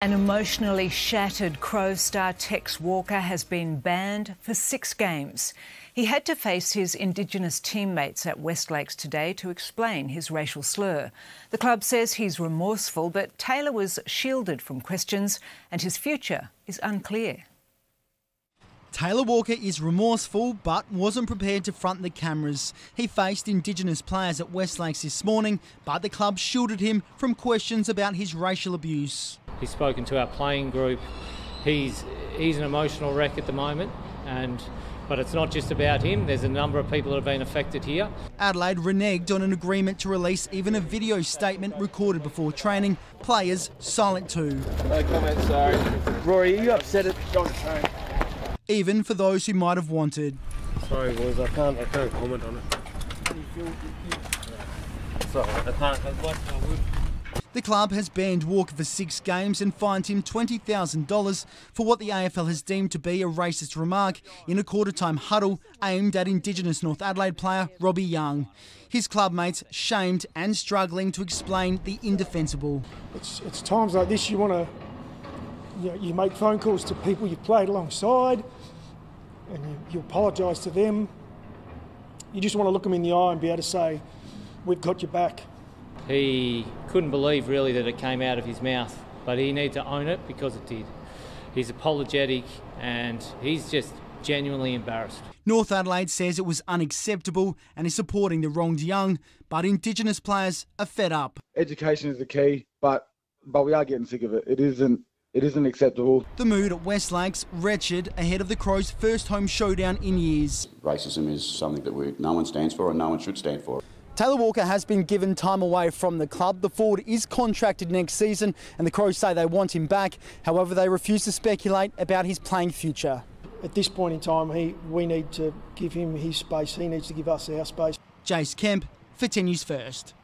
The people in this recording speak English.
An emotionally shattered Crow star Tex Walker has been banned for six games. He had to face his Indigenous teammates at West Lakes today to explain his racial slur. The club says he's remorseful, but Taylor was shielded from questions and his future is unclear. Taylor Walker is remorseful but wasn't prepared to front the cameras. He faced Indigenous players at West Lakes this morning, but the club shielded him from questions about his racial abuse. He's spoken to our playing group. He's he's an emotional wreck at the moment, and but it's not just about him. There's a number of people that have been affected here. Adelaide reneged on an agreement to release even a video statement recorded before training. Players silent too. No comment, sorry. Rory, are you upset at Even for those who might have wanted. Sorry, boys, I can't. I can't comment on it. Sorry, I can't. I'd like I would. The club has banned Walker for six games and fined him $20,000 for what the AFL has deemed to be a racist remark in a quarter time huddle aimed at Indigenous North Adelaide player Robbie Young. His club mates shamed and struggling to explain the indefensible. It's, it's times like this you want to, you, know, you make phone calls to people you've played alongside and you, you apologise to them. You just want to look them in the eye and be able to say, we've got your back. He couldn't believe really that it came out of his mouth, but he needed to own it because it did. He's apologetic and he's just genuinely embarrassed. North Adelaide says it was unacceptable and is supporting the wronged young, but Indigenous players are fed up. Education is the key, but but we are getting sick of it. It isn't it isn't acceptable. The mood at West Lakes wretched ahead of the Crows' first home showdown in years. Racism is something that we, no one stands for and no one should stand for. Taylor Walker has been given time away from the club. The forward is contracted next season, and the Crows say they want him back. However, they refuse to speculate about his playing future. At this point in time, he, we need to give him his space. He needs to give us our space. Jace Kemp for 10 News First.